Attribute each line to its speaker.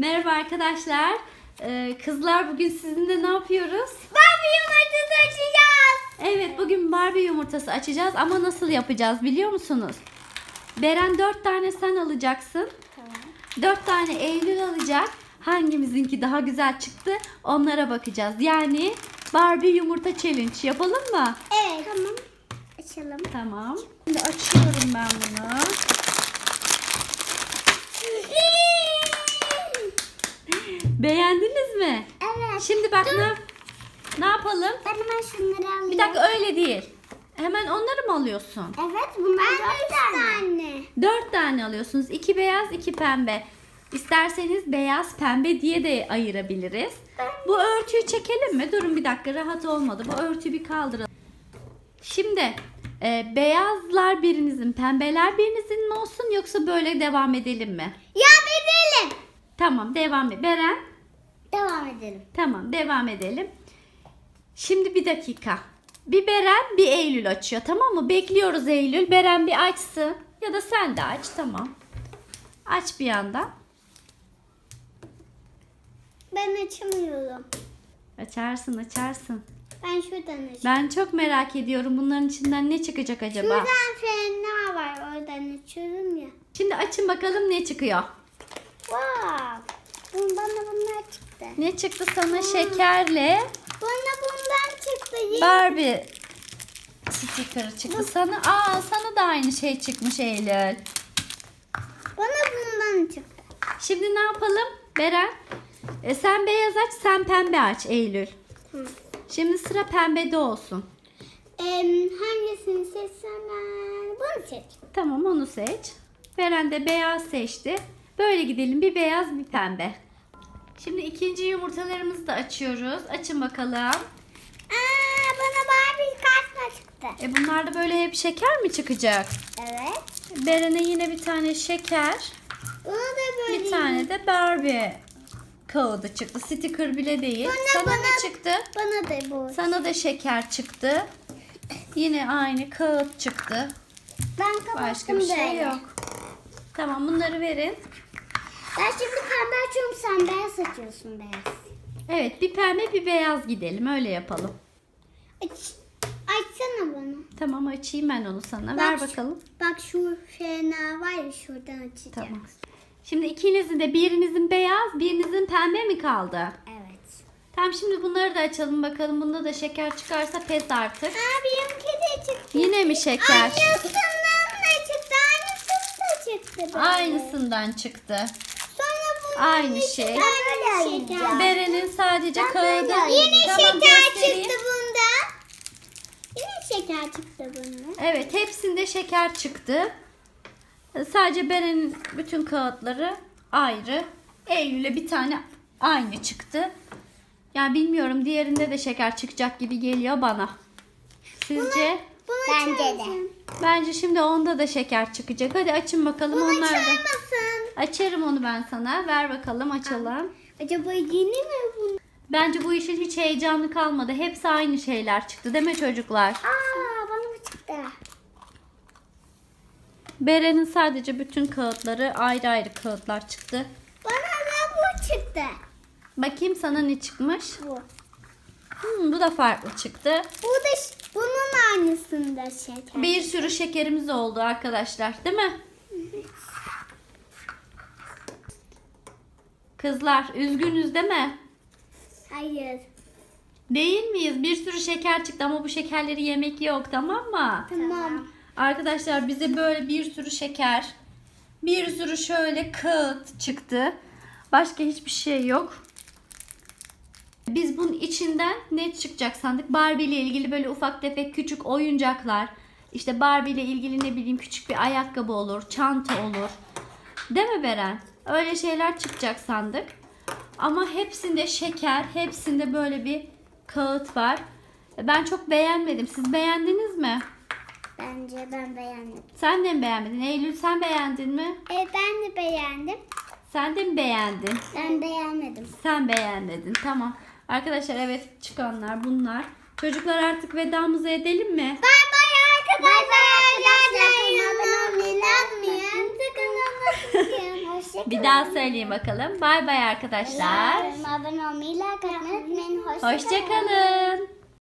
Speaker 1: Merhaba arkadaşlar. Ee, kızlar bugün sizinle ne yapıyoruz?
Speaker 2: Barbie yumurtası açacağız.
Speaker 1: Evet bugün Barbie yumurtası açacağız ama nasıl yapacağız biliyor musunuz? Beren 4 tane sen alacaksın.
Speaker 2: Tamam.
Speaker 1: 4 tane Eylül alacak. Hangimizinki daha güzel çıktı onlara bakacağız. Yani Barbie yumurta challenge yapalım mı?
Speaker 2: Evet. Tamam. Açalım.
Speaker 1: Tamam. Şimdi açıyorum ben bunu. Beğendiniz mi? Şimdi bak ne, ne yapalım?
Speaker 2: Ben hemen şunları alayım.
Speaker 1: Bir dakika öyle değil. Hemen onları mı alıyorsun?
Speaker 2: Evet bunlar dört tane.
Speaker 1: Dört tane alıyorsunuz. İki beyaz, iki pembe. İsterseniz beyaz, pembe diye de ayırabiliriz. Bu örtüyü çekelim mi? Durun bir dakika rahat olmadı. Bu örtüyü bir kaldıralım. Şimdi e, beyazlar birinizin, pembeler birinizin mi olsun yoksa böyle devam edelim mi?
Speaker 2: Ya bebeğim.
Speaker 1: Tamam devam et. Beren
Speaker 2: Devam edelim.
Speaker 1: Tamam devam edelim. Şimdi bir dakika. Bir Beren bir Eylül açıyor tamam mı? Bekliyoruz Eylül. Beren bir açsın. Ya da sen de aç tamam. Aç bir yandan.
Speaker 2: Ben açamıyorum.
Speaker 1: Açarsın açarsın.
Speaker 2: Ben şuradan açayım.
Speaker 1: Ben çok merak ediyorum bunların içinden ne çıkacak acaba?
Speaker 2: Şuradan fena var. Oradan açıyorum ya.
Speaker 1: Şimdi açın bakalım ne çıkıyor.
Speaker 2: Wow. Bun- Bana bunlar çıktı.
Speaker 1: Ne çıktı sana şekerle
Speaker 2: Bana bundan çıktı.
Speaker 1: Barbie sticker çıktı sana. Aa sana da aynı şey çıkmış Eylül.
Speaker 2: Bana bundan çıktı.
Speaker 1: Şimdi ne yapalım Beren? E, sen beyaz aç, sen pembe aç Eylül.
Speaker 2: Tamam.
Speaker 1: Şimdi sıra pembede olsun.
Speaker 2: Em, hangisini seçsem ben? Bunu seç.
Speaker 1: Tamam onu seç. Beren de beyaz seçti. Böyle gidelim bir beyaz bir pembe. Şimdi ikinci yumurtalarımızı da açıyoruz. Açın bakalım.
Speaker 2: Aa, bana Barbie kartla çıktı.
Speaker 1: E bunlar da böyle hep şeker mi çıkacak?
Speaker 2: Evet.
Speaker 1: Beren'e yine bir tane şeker.
Speaker 2: Bana da böyle.
Speaker 1: Bir tane de Barbie kağıdı çıktı. Sticker bile değil.
Speaker 2: Bana-
Speaker 1: Sana
Speaker 2: bana-
Speaker 1: ne çıktı?
Speaker 2: Bana da bu.
Speaker 1: Sana da şeker çıktı. Yine aynı kağıt çıktı.
Speaker 2: Ben kapattım
Speaker 1: Başka bir şey yok. Tamam bunları verin.
Speaker 2: Ben şimdi pembe açıyorum sen beyaz açıyorsun beyaz.
Speaker 1: Evet bir pembe bir beyaz gidelim öyle yapalım.
Speaker 2: Aç, açsana bana.
Speaker 1: Tamam açayım ben onu sana.
Speaker 2: Bak
Speaker 1: Ver
Speaker 2: şu-
Speaker 1: bakalım.
Speaker 2: Bak şu fena var ya şuradan açacağım.
Speaker 1: Tamam. Şimdi ikinizin de birinizin beyaz birinizin pembe mi kaldı?
Speaker 2: Evet.
Speaker 1: Tamam şimdi bunları da açalım bakalım. Bunda da şeker çıkarsa pes artık.
Speaker 2: Aa benimki de çıktı.
Speaker 1: Yine mi şeker?
Speaker 2: Aynısından da çıktı. Aynısı da çıktı.
Speaker 1: Aynısından çıktı. Aynı şey. Beren'in sadece kağıdı.
Speaker 2: Yine
Speaker 1: Tamam,
Speaker 2: şeker
Speaker 1: göstereyim.
Speaker 2: çıktı bunda. Yine şeker çıktı bunda.
Speaker 1: Evet hepsinde şeker çıktı. Sadece Beren'in bütün kağıtları ayrı. Eylül'e bir tane aynı çıktı. Yani bilmiyorum diğerinde de şeker çıkacak gibi geliyor bana. Sizce?
Speaker 2: Bunu Bence de.
Speaker 1: Bence şimdi onda da şeker çıkacak. Hadi açın bakalım
Speaker 2: Bunu
Speaker 1: onlar da. Açarım onu ben sana. Ver bakalım açalım.
Speaker 2: Acaba yeni mi bu?
Speaker 1: Bence bu işin hiç heyecanı kalmadı. Hepsi aynı şeyler çıktı değil mi çocuklar?
Speaker 2: Aa bana bu çıktı.
Speaker 1: Beren'in sadece bütün kağıtları ayrı ayrı kağıtlar çıktı.
Speaker 2: Bana da bu çıktı.
Speaker 1: Bakayım sana ne çıkmış.
Speaker 2: Bu.
Speaker 1: Hmm, bu da farklı çıktı.
Speaker 2: Bu da bunun aynısında şeker.
Speaker 1: Bir sürü şekerimiz oldu arkadaşlar değil mi? Kızlar üzgünüz değil mi?
Speaker 2: Hayır.
Speaker 1: Değil miyiz? Bir sürü şeker çıktı ama bu şekerleri yemek yok tamam mı?
Speaker 2: Tamam.
Speaker 1: Arkadaşlar bize böyle bir sürü şeker, bir sürü şöyle kağıt çıktı. Başka hiçbir şey yok. Biz bunun içinden ne çıkacak sandık? Barbie ile ilgili böyle ufak tefek küçük oyuncaklar. İşte Barbie ile ilgili ne bileyim küçük bir ayakkabı olur, çanta olur. Değil mi Beren? Öyle şeyler çıkacak sandık. Ama hepsinde şeker, hepsinde böyle bir kağıt var. Ben çok beğenmedim. Siz beğendiniz mi?
Speaker 2: Bence ben beğendim.
Speaker 1: Sen de mi beğenmedin? Eylül sen beğendin mi?
Speaker 2: E, ben de beğendim.
Speaker 1: Sen de mi beğendin?
Speaker 2: Ben beğenmedim.
Speaker 1: Sen beğenmedin. Tamam. Arkadaşlar evet çıkanlar bunlar. Çocuklar artık vedamızı edelim mi?
Speaker 2: Bay Hoşçakalın.
Speaker 1: Bir daha söyleyin bakalım. Bay bay arkadaşlar.
Speaker 2: Abone olmayı, like atmayı unutmayın. Hoşçakalın.
Speaker 1: Hoşçakalın.